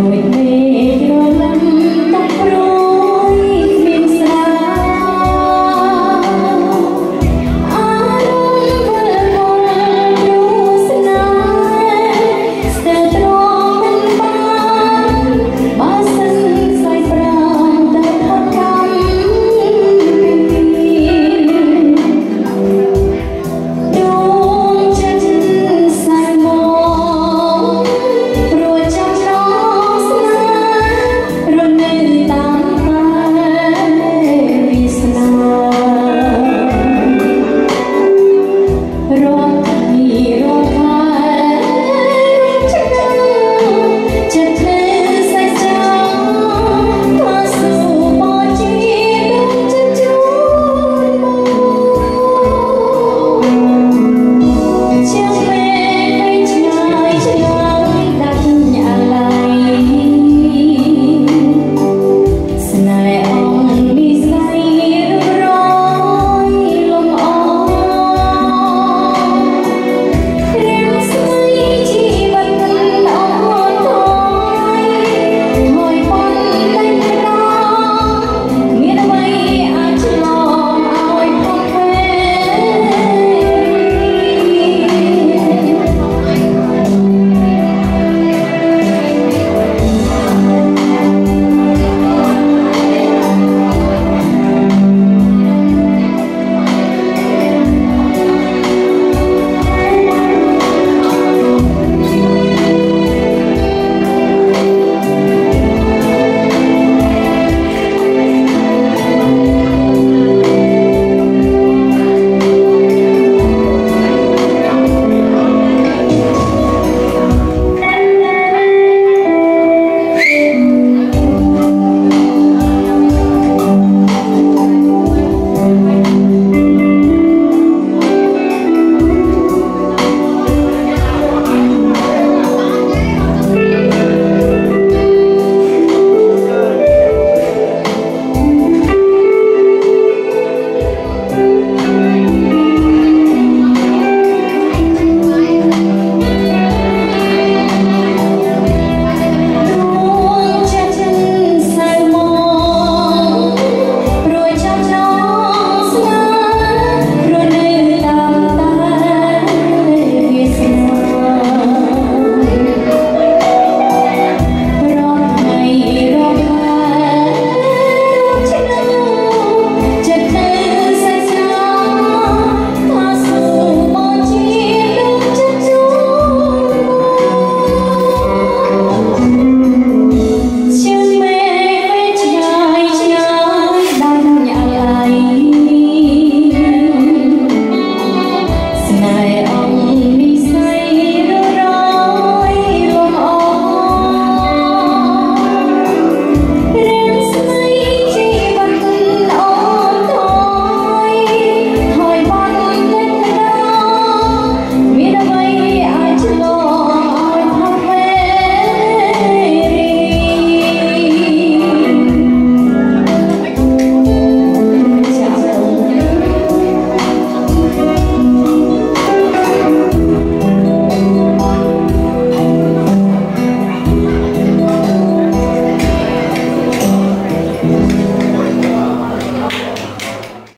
ដូចនេះច្រើនតែព្រម